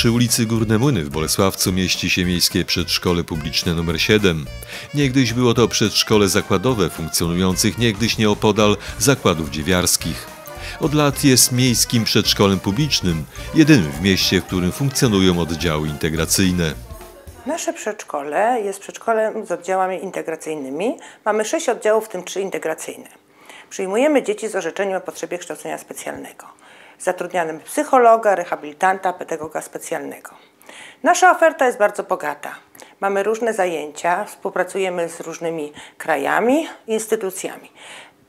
Przy ulicy Górne Młyny w Bolesławcu mieści się miejskie przedszkole publiczne nr 7. Niegdyś było to przedszkole zakładowe funkcjonujących niegdyś nieopodal zakładów dziewiarskich. Od lat jest miejskim przedszkolem publicznym, jedynym w mieście, w którym funkcjonują oddziały integracyjne. Nasze przedszkole jest przedszkolem z oddziałami integracyjnymi. Mamy sześć oddziałów, w tym trzy integracyjne. Przyjmujemy dzieci z orzeczeniem o potrzebie kształcenia specjalnego. Zatrudniamy psychologa, rehabilitanta, pedagoga specjalnego. Nasza oferta jest bardzo bogata. Mamy różne zajęcia, współpracujemy z różnymi krajami, instytucjami.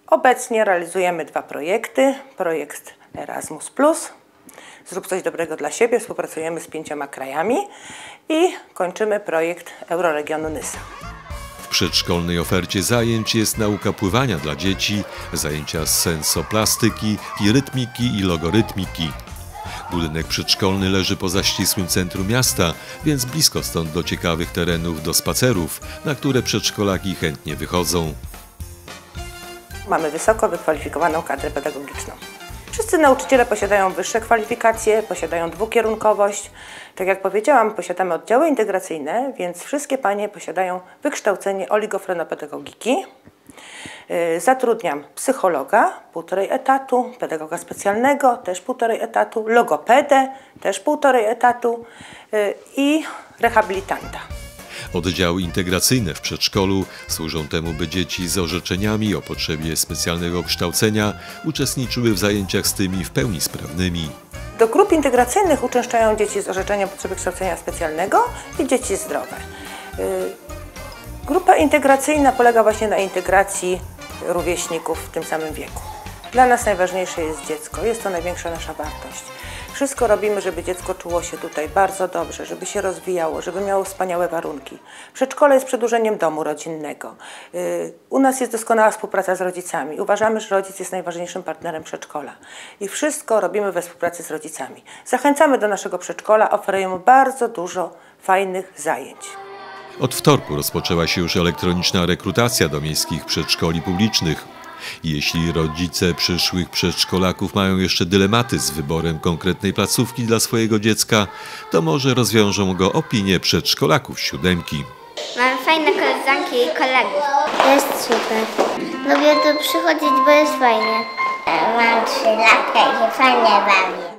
Obecnie realizujemy dwa projekty. Projekt Erasmus, Zrób coś dobrego dla siebie, współpracujemy z pięcioma krajami i kończymy projekt Euroregionu Nysa. Przedszkolnej ofercie zajęć jest nauka pływania dla dzieci, zajęcia z sensoplastyki i rytmiki i logorytmiki. Budynek przedszkolny leży poza ścisłym centrum miasta, więc blisko stąd do ciekawych terenów do spacerów, na które przedszkolaki chętnie wychodzą. Mamy wysoko wykwalifikowaną kadrę pedagogiczną. Nauczyciele posiadają wyższe kwalifikacje, posiadają dwukierunkowość. Tak jak powiedziałam, posiadamy oddziały integracyjne, więc wszystkie panie posiadają wykształcenie oligofrenopedagogiki. Y, zatrudniam psychologa, półtorej etatu, pedagoga specjalnego, też półtorej etatu, logopedę, też półtorej etatu y, i rehabilitanta. Oddziały integracyjne w przedszkolu służą temu, by dzieci z orzeczeniami o potrzebie specjalnego kształcenia uczestniczyły w zajęciach z tymi w pełni sprawnymi. Do grup integracyjnych uczęszczają dzieci z orzeczeniem o potrzebie kształcenia specjalnego i dzieci zdrowe. Y, grupa integracyjna polega właśnie na integracji rówieśników w tym samym wieku. Dla nas najważniejsze jest dziecko, jest to największa nasza wartość. Wszystko robimy, żeby dziecko czuło się tutaj bardzo dobrze, żeby się rozwijało, żeby miało wspaniałe warunki. Przedszkole jest przedłużeniem domu rodzinnego. Y, u nas jest doskonała współpraca z rodzicami. Uważamy, że rodzic jest najważniejszym partnerem przedszkola. I wszystko robimy we współpracy z rodzicami. Zachęcamy do naszego przedszkola, oferujemy bardzo dużo fajnych zajęć. Od wtorku rozpoczęła się już elektroniczna rekrutacja do miejskich przedszkoli publicznych. Jeśli rodzice przyszłych przedszkolaków mają jeszcze dylematy z wyborem konkretnej placówki dla swojego dziecka, to może rozwiążą go opinie przedszkolaków siódemki. Mam fajne koleżanki i kolegów. Jest super. Lubię tu przychodzić, bo jest fajnie. Mam trzy lata i się fajnie bawię.